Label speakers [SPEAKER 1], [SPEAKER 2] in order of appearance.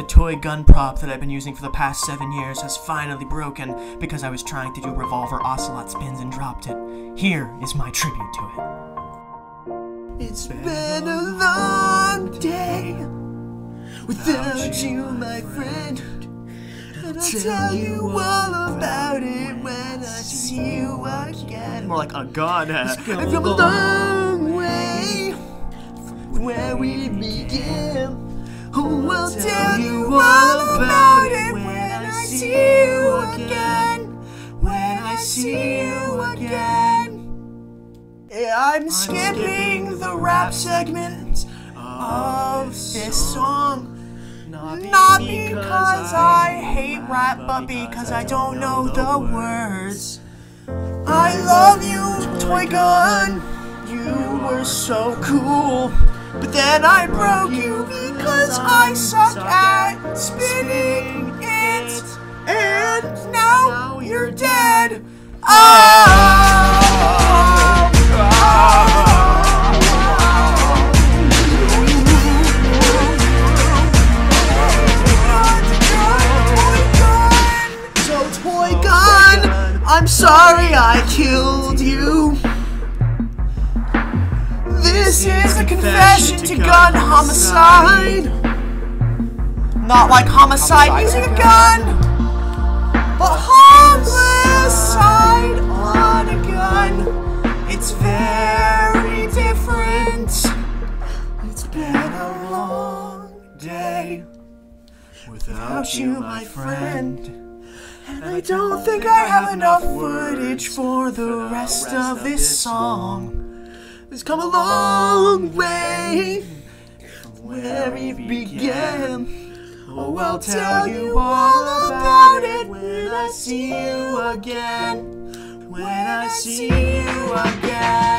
[SPEAKER 1] The toy gun prop that I've been using for the past seven years has finally broken because I was trying to do Revolver Ocelot spins and dropped it. Here is my tribute to it.
[SPEAKER 2] It's been a long day without you, my friend. And I'll tell you all about it when I see you again.
[SPEAKER 1] More like a god.
[SPEAKER 2] Uh, I've come a long way from where we began. Oh, I'll tell you all about it when I see you again. When I see you again. Eh, I'm skipping the rap segment of this song. Not because I hate rap, but because I don't know the words. I love you, toy gun. You were so cool. But then I broke you spinning it. And now you're dead. Toy gun, I'm sorry I killed you. This is a confession to gun homicide. Not like homicide using a gun, but homicide on a gun. It's very different. It's been a long day without you, my friend. And I don't think I have enough footage for the rest of this song. It's come a long way from where we began. Oh, I'll tell you all about it when I see you again. When I see you again.